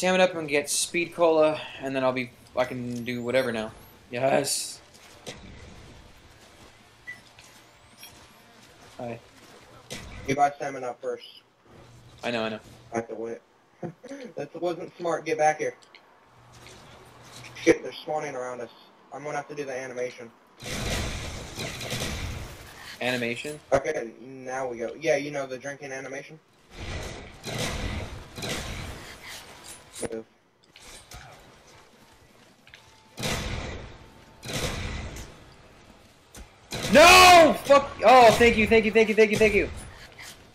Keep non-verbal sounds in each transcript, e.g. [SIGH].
stamina up and get speed cola, and then I'll be. I can do whatever now. Yes. Hi. You buy stamina first. I know. I know. I have to wait. [LAUGHS] that wasn't smart. Get back here. Shit, they're spawning around us. I'm gonna have to do the animation. Animation. Okay, now we go. Yeah, you know the drinking animation? No! Fuck! Oh, thank you, thank you, thank you, thank you, thank you.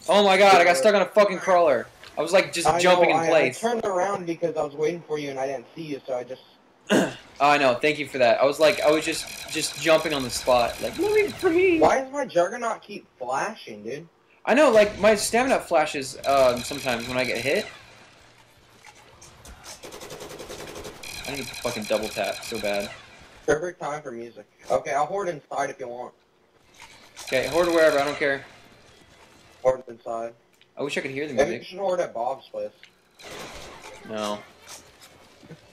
Oh my god, I got stuck on a fucking crawler. I was like just I jumping know, in I- place. I turned around because I was waiting for you and I didn't see you, so I just... [CLEARS THROAT] oh, I know. Thank you for that. I was like, I was just just jumping on the spot. Like, let me free. Why does my Juggernaut keep flashing, dude? I know, like my stamina flashes um, sometimes when I get hit. I need to fucking double tap so bad. Perfect time for music. Okay, I'll hoard inside if you want. Okay, hoard wherever. I don't care. Hoard inside. I wish I could hear the music. Maybe you should hoard at Bob's place. No.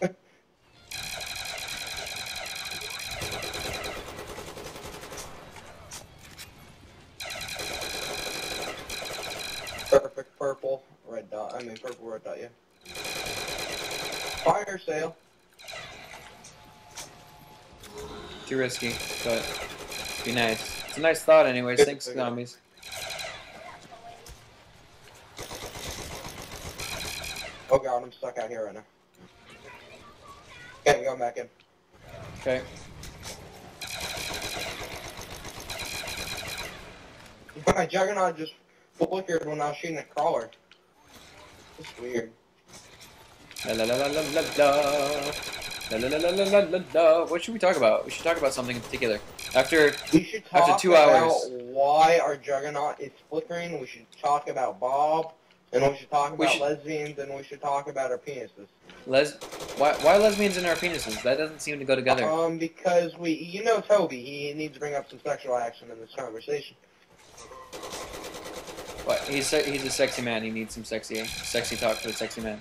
[LAUGHS] Perfect purple, red dot. I mean purple, red dot, yeah. Fire sale. Too risky, but be nice. It's a nice thought, anyways. Thanks, zombies. Oh god, I'm stuck out here right now. Okay, going back in. Okay. [LAUGHS] My Juggernaut just flickered when I was shooting a crawler. It's weird. La la la la la la la. La la la la la la la la. What should we talk about? We should talk about something in particular. After We should talk After two about hours. why our Juggernaut is flickering. We should talk about Bob. And we should talk We about should- lesbians, and we should talk about our penises. les, why why lesbians and our penises? That doesn't seem to go together. Um, because we, you know, Toby, he needs to bring up some sexual action in this conversation. What? He's he's a sexy man. He needs some sexy sexy talk for a sexy man.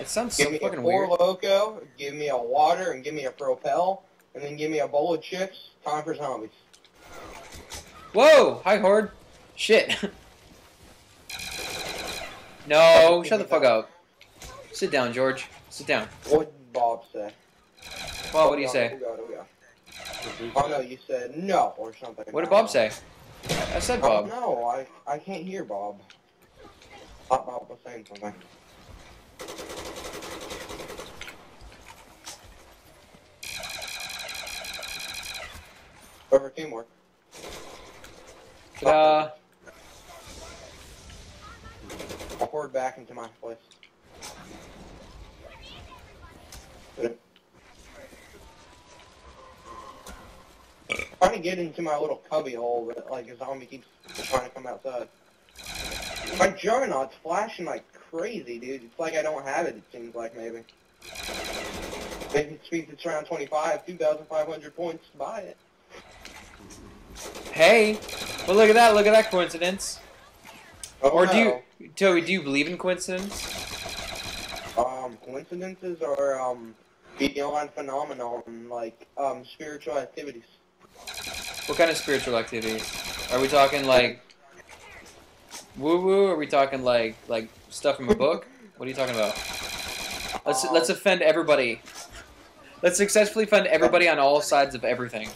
It sounds so Give me a Four Loko, give me a water, and give me a propel, and then give me a bowl of chips. Time for zombies. Whoa! Hi horde. Shit. no, shut the fuck up. Sit down, George. Sit down. What did Bob say? Well, what do you oh, say? Oh, God, oh. Oh, no, you said no or something. What did Bob say? I said Oh, Bob. no, I, I can't hear Bob. Bob was saying something. Over teamwork. Ta-da. I'll forward back into my place. Trying to get into my little cubby hole, but like a zombie keeps trying to come outside. My Juggernaut's flashing like crazy, dude. It's like I don't have it, it seems like maybe. Maybe it speeds it's around 25, 2,500 points to buy it. Hey. Well, look at that. Look at that coincidence. Oh, Or do you, Toby? Do you believe in coincidence? um, coincidences are, um, beyond phenomenon like um, spiritual activities. What kind of spiritual activities? Are we talking like woo woo? Are we talking like like stuff from a book? What are you talking about? Let's Um, let's offend everybody. Let's successfully offend everybody on all sides of everything.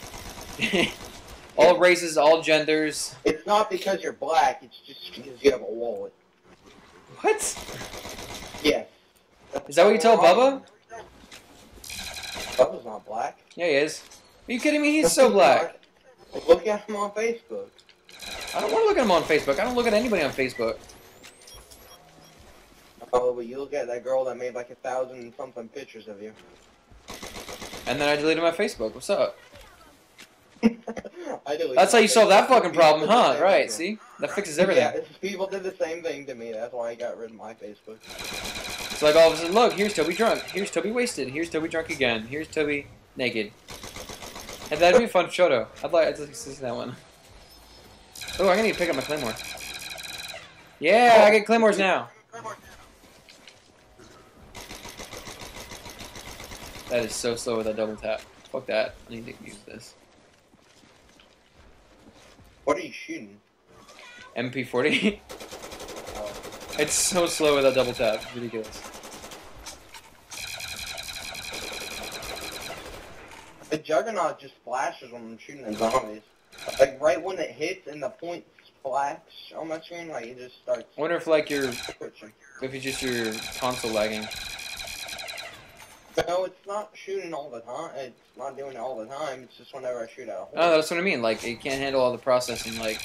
[LAUGHS] all races, all genders. It's not because you're black. It's just because you have a wallet. What? Yes. Is that what you tell Bubba? Bubba's not black. Yeah, he is. Are you kidding me? He's so black. Look at him on Facebook. I don't want to look at him on Facebook. I don't look at anybody on Facebook. Oh, but you look at that girl that made like a thousand something pictures of you. And then I deleted my Facebook. What's up? I do. That's how you solve that fucking problem, People did the huh? Right, see? That fixes everything. Yeah, people did the same thing to me. That's why I got rid of my Facebook. It's like all of a sudden, look, here's Toby drunk. Here's Toby wasted. Here's Toby drunk again. Here's Toby naked. And that'd be a fun photo. I'd like, I'd like to see that one. Oh, I'm gonna need to pick up my claymore. Yeah, I get claymores now. That is so slow with that double tap. Fuck that. I need to use this. What are you shooting? MP40. Oh. it's so slow with that double tap. It's ridiculous. The Juggernaut just flashes when I'm shooting the zombies. Like right when it hits and the points flash on my screen, like it just starts I wonder if like your if it's just your console lagging. No, it's not shooting all the time. It's not doing it all the time. It's just whenever I shoot at a hole. Oh, that's what I mean. Like it can't handle all the processing. Like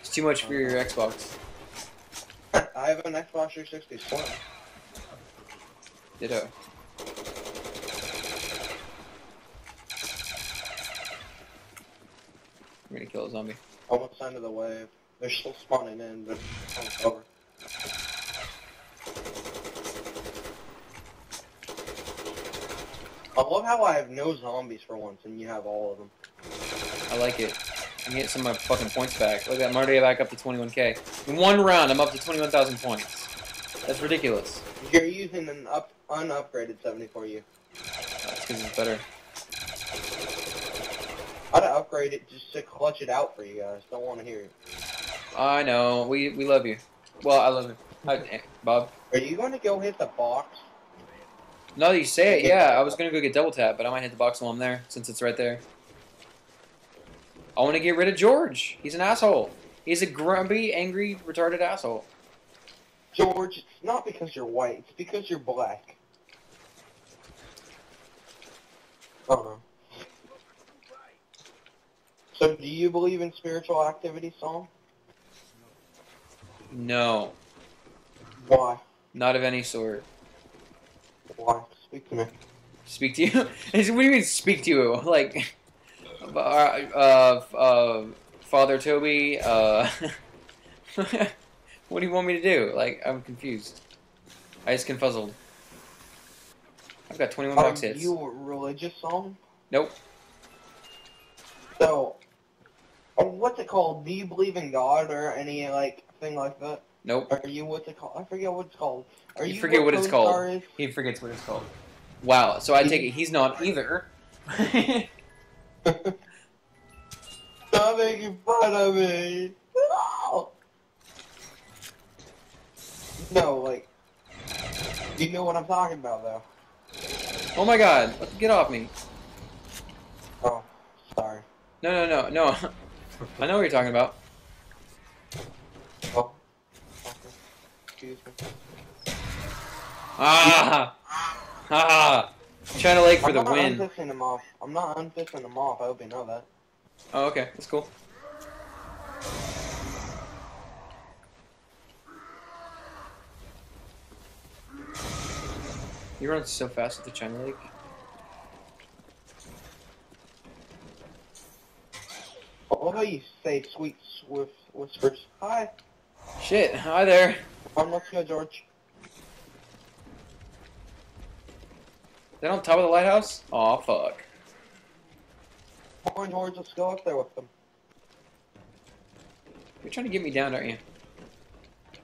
it's too much for your Xbox. [LAUGHS] I have an Xbox 360 Slim. Ditto. I'm gonna kill a zombie. Almost end of the wave. They're still spawning in, but it's over. I love how I have no zombies for once and you have all of them. I like it. I'm getting some of my fucking points back. Look at that, I'm already back up to 21k. In one round, I'm up to 21,000 points. That's ridiculous. You're using an up unupgraded 74U. That's because it's better. I'd upgrade it just to clutch it out for you guys. Don't want to hear it. I know. We we love you. Well, I love you. Hi, Bob. Are you going to go hit the box? Now that you say it, yeah, I was gonna go get double tap, but I might hit the box while I'm there, since it's right there. I want to get rid of George. He's an asshole. He's a grumpy, angry, retarded asshole. George, it's not because you're white. It's because you're black. Oh no. So, do you believe in spiritual activity, Psalm? No, Why? not of any sort. Why? Speak to me. Speak to you? [LAUGHS] what do you mean speak to you? Like, uh, uh, Father Toby, uh, [LAUGHS] what do you want me to do? Like, I'm confused. I just confuzzled. I've got 21 Are box hits. you a religious song? Nope. So, what's it called? Do you believe in God or any like thing like that? Nope. Are you what's it called? I forget what it's called. Are You you, forget what it's called. CoStar is? He forgets what it's called. Wow, so I take it he's not [LAUGHS] either. Stop making fun of me. No. No, like, you know what I'm talking about, though. oh my god, get off me. Oh, sorry. No, no, no, no. [LAUGHS] I know what you're talking about. Oh, okay. excuse me. Ah! Ah! China Lake for I'm the not win. them off. I'm not unfisting them off. I hope you know that. Oh, okay, that's cool. You run so fast with the China Lake. How you say sweet swift whispers. Hi. Shit, hi there. On, let's go, George. Is that on top of the lighthouse? Aw, fuck. Come on, George. Let's go up there with them. You're trying to get me down, aren't you?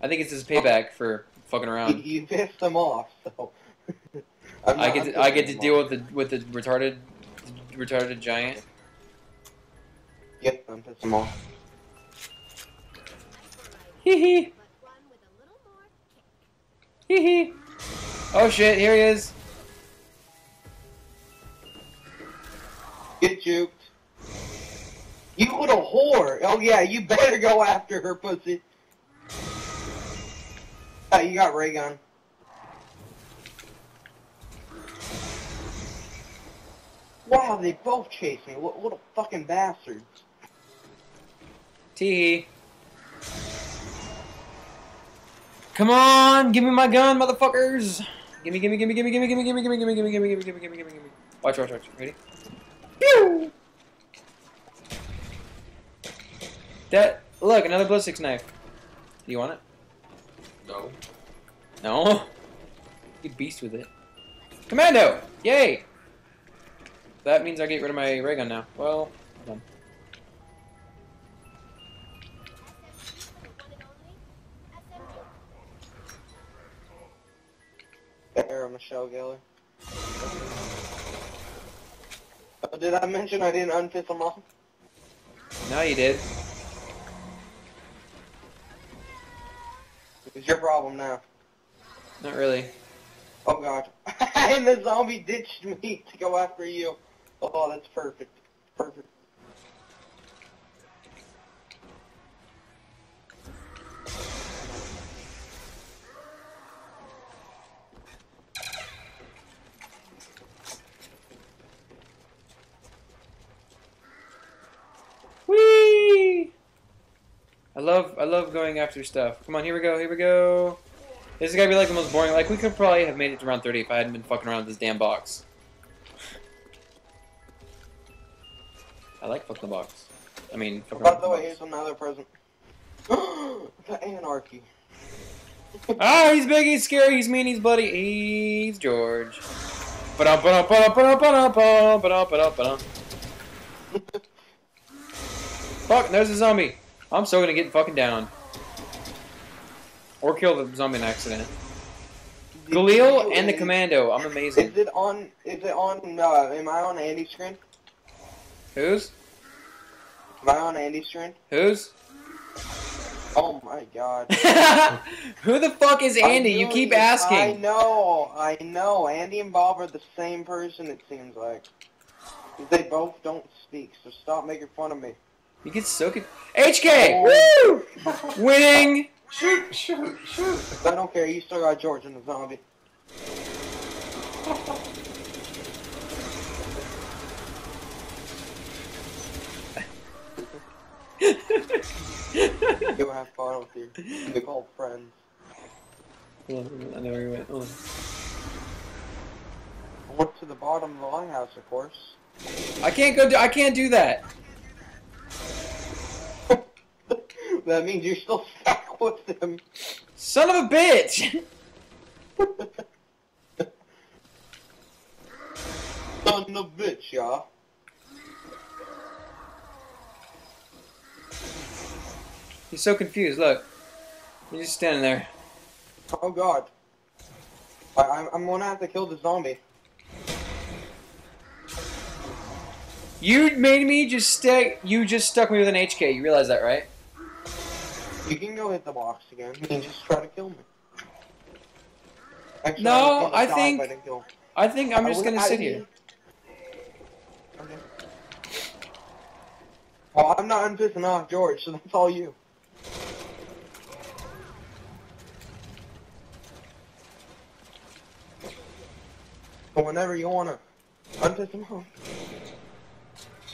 I think it's his payback for fucking [LAUGHS] around. you pissed them off, so. [LAUGHS] I'm I not get to, I get to deal off. with the with the retarded retarded giant. Yep, I'm pissing them off. Hee hee but one with a little hee hee. Oh shit! Here he is. Get juked. You little whore! Oh yeah, you better go after her, pussy. Ah, you got ray gun. Wow, they both chased me. What little fucking bastards. Tee. Come on, give me my gun, motherfuckers! Gimme, gimme, gimme, gimme, gimme, gimme, gimme, gimme, gimme, gimme, gimme, gimme, gimme, gimme, gimme, gimme. Watch, watch, watch. Ready? Pew! That look, another ballistics knife. Do you want it? No. No. You beast with it. Commando! Yay! That means I get rid of my ray gun now. Well, and only SMG. There, Michelle Gellar. Uh, Did I mention I didn't unpiss them off? No, you did. It's your problem now. Not really. Oh god. [LAUGHS] and the zombie ditched me to go after you. Oh, that's perfect. Perfect. love going after stuff. Come on, here we go, here we go. This is gonna be like the most boring. Like, we could probably have made it to round 30 if I hadn't been fucking around with this damn box. I like fucking the box. I mean, fucking By the way, box. here's another present. [GASPS] the anarchy. [LAUGHS] [LAUGHS] ah, he's big, he's scary, he's mean, he's bloody, he's George. Ba -dum, ba -dum, ba -dum, ba -dum, ba -dum, ba -dum, ba -dum, ba -dum. [LAUGHS] Fuck, there's a zombie. I'm so gonna get fucking down. Or kill the zombie in accident. Galil and the commando. I'm amazing. Is it on? Is it on? Uh, am I on Andy's screen? Who's? Am I on Andy's screen? Who's? Oh my god. [LAUGHS] Who the fuck is Andy? You keep asking. I know, I know. Andy and Bob are the same person. It seems like. They both don't speak, so stop making fun of me. You get so good. HK! Woo! [LAUGHS] Winning! Shoot, shoot, shoot. I don't care. You still got George and the zombie. [LAUGHS] Go have fun with your big old friends. Hold on, I know where you went. Hold on. I went to the bottom of the lighthouse, of course. I can't go. Do, I can't do that. That means you're still [LAUGHS] stuck with them. Son of a bitch! [LAUGHS] Son of a bitch, y'all. He's so confused. Look, he's just standing there. Oh god. I, I'm, I'm gonna have to kill the zombie. You made me just stay. You just stuck me with an HK. You realize that, right? You can go hit the box again and just try to kill me. Actually, No, gonna I think- kill. I think I'm I just gonna sit here. Okay. Well, I'm not unpissing off George, so that's all you. But whenever you wanna unpiss him off.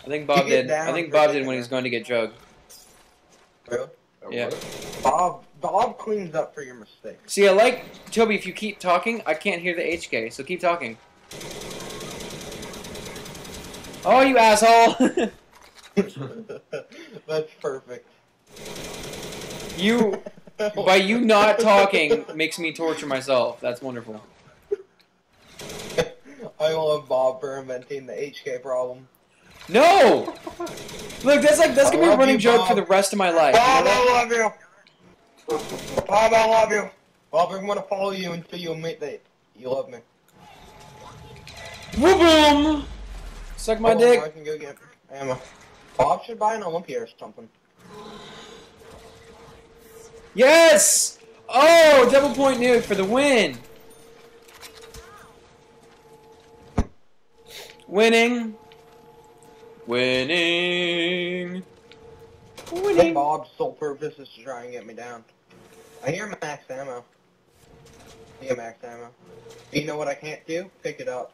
I think Bob did. I think Bob did when he was going to get drugged. Yeah. Bob, Bob cleans up for your mistakes. See, I like Toby. If you keep talking, I can't hear the HK. So keep talking. Oh, you asshole! [LAUGHS] That's perfect. you by you not talking makes me torture myself. That's wonderful. [LAUGHS] I love Bob for inventing the HK problem. No! Look, that's like that's gonna be a running you, joke for the rest of my life. Bob, I love you. Bob, I love you. Bob, I'm gonna follow you until you admit that you love me. Woo boom! Suck my Hold on, I dick. can go get ammo. Bob should buy an Olympia or something. Yes! Oh, double point nuke for the win. Winning. Winning. I think Winning. Bob's sole purpose is to try and get me down. I hear max ammo. Yeah, max ammo. You know what I can't do? Pick it up.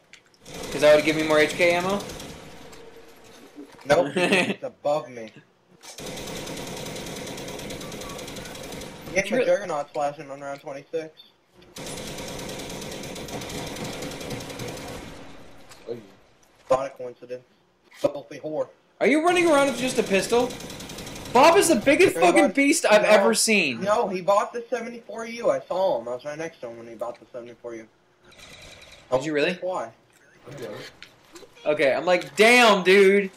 Because that would give me more HK ammo? Nope, [LAUGHS] it's above me. Get my Sure. Juggernaut flashing on round 26. Oh, Not a coincidence. Filthy whore. Are you running around with just a pistol? Bob is the biggest Everybody- fucking beast I've No. ever seen. No, he bought the 74U. I saw him. I was right next to him when he bought the 74U. Did you really? Why? okay. Okay, I'm like, damn, dude.